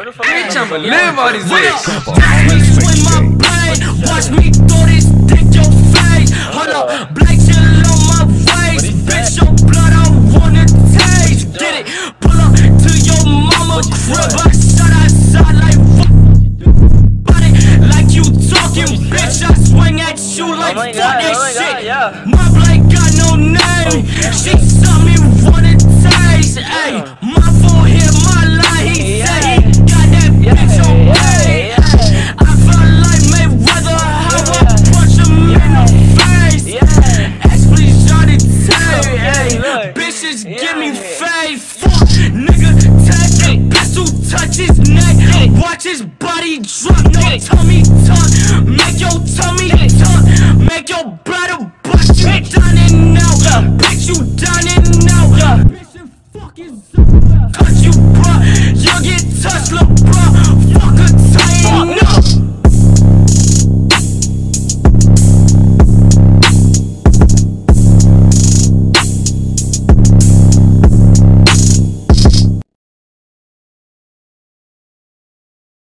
Where the fuck Bitch, I'ma my live all these What licks. up? Watch me swing my blade. Watch me throw this dick your face. Hold up, black chill on my waist. Bitch, your blood I wanna taste. Get it? Pull up to your mama crib. I shot outside like fuck. Body like you talking, bitch. I swing at you oh like my fuck God, that oh my God, shit. watch his body drop. No tummy tuck, make your tummy tuck, make your bladder bust. You down now? out, bitch, you down now? out. Mission fuck is over. Cut you